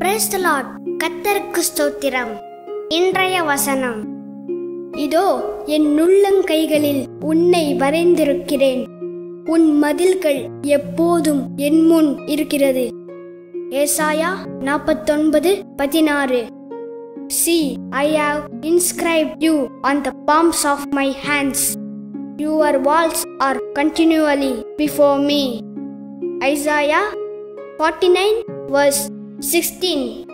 praise the Lord கத்தருக்கு ஸ்தோத்திரம் இன்றைய வசனம் இதோ என் உள்ளங்கைகளில் உன்னை வரைந்திருக்கிறேன் உன் மதில்கள் எப்போதும் என் முன் இருக்கிறது ஏசாயா நாற்பத்தொன்பது பதினாறு see I have inscribe you on the palms of my hands your walls are continually before me Isaiah forty nine verse 16